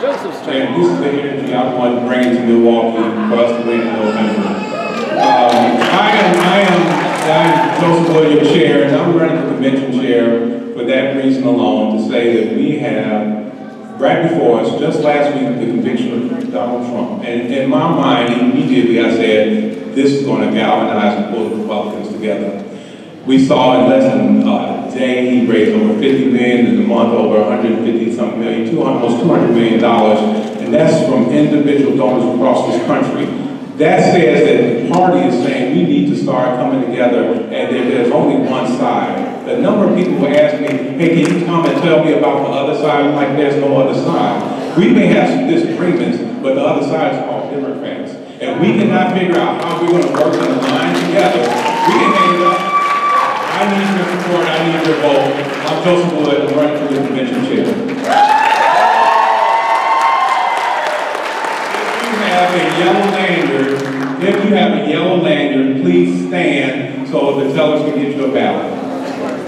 Joseph's turn. And this is the energy I want to bring to Milwaukee for us to win in November. Um, I am, I am, I am Joseph Williams Chair, and I'm running for convention chair for that reason alone, to say that we have, right before us, just last week, the conviction of Donald Trump. And in my mind, immediately I said, this is going to galvanize and pull the Republicans together. We saw in less than a day, he raised over 50 million, in a month over 150 something million, 200, almost 200 million dollars, and that's from individual donors across this country. That says that the party is saying we need to start coming together and that there's only one side. The number of people who ask me, hey, can you come and tell me about the other side? I'm like, there's no other side. We may have some disagreements, but the other side is called Democrats. And we cannot figure out how we're going to work in a line together. We can hang up. I need your support, I need your vote. I'm Joseph Wood, Convention chair. If you have a yellow lanyard, if you have a yellow lanyard, please stand so the tellers can get you a ballot.